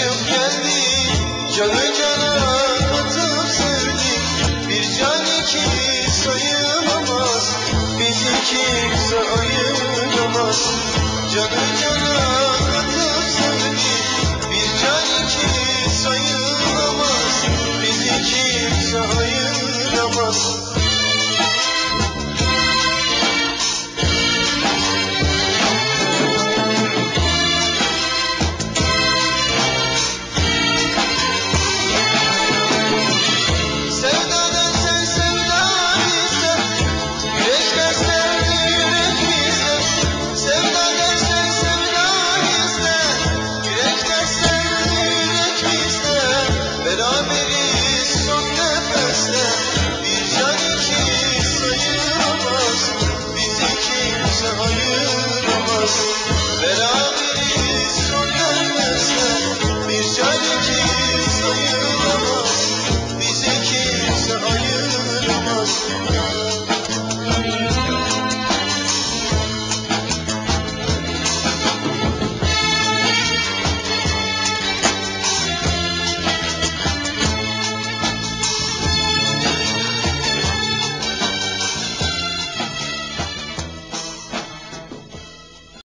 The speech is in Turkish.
aşkım geldi Canı cana atıp sevdi. Bir can iki sayılamaz Bizi kimse ayıramaz Canı cana